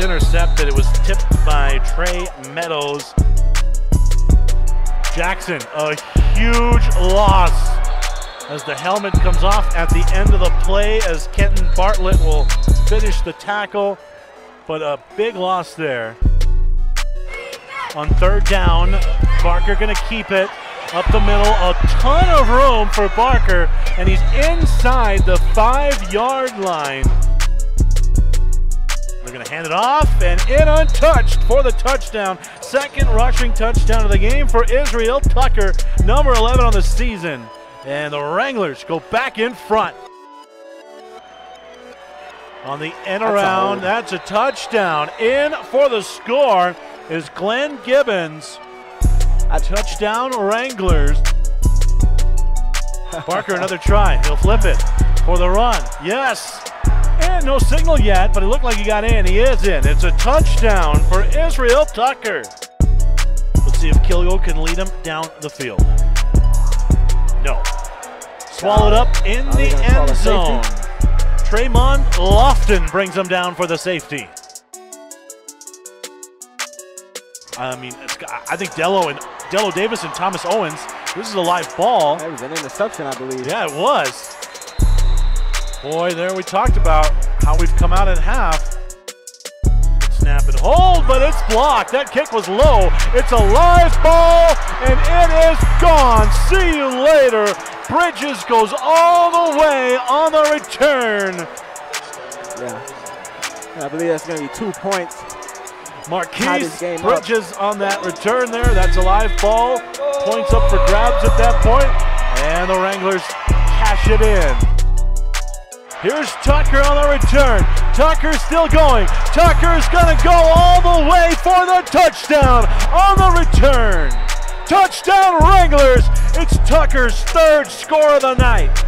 intercepted. It was tipped by Trey Meadows. Jackson, a huge loss as the helmet comes off at the end of the play as Kenton Bartlett will finish the tackle. But a big loss there. On third down, Barker to keep it up the middle. A ton of room for Barker, and he's inside the five yard line. They're going to hand it off and in untouched for the touchdown. Second rushing touchdown of the game for Israel Tucker, number 11 on the season. And the Wranglers go back in front. On the end around, that's a touchdown. In for the score is Glenn Gibbons. A touchdown, Wranglers. Barker, another try. He'll flip it for the run. Yes. And no signal yet, but it looked like he got in. He is in. It's a touchdown for Israel Tucker. Let's see if Kilgo can lead him down the field. No. Swallowed up in the end zone. Tremont Lofton brings him down for the safety. I mean, I think Dello and Dello Davis and Thomas Owens. This is a live ball. That was an interception, I believe. Yeah, it was. Boy, there we talked about how we've come out in half. Snap and hold, but it's blocked. That kick was low. It's a live ball, and it is gone. See you later. Bridges goes all the way on the return. Yeah. I believe that's going to be two points. Marquise Bridges up. on that return there. That's a live ball. Points up for grabs at that point, And the Wranglers cash it in. Here's Tucker on the return. Tucker's still going. Tucker's going to go all the way for the touchdown on the return. Touchdown Wranglers. It's Tucker's third score of the night.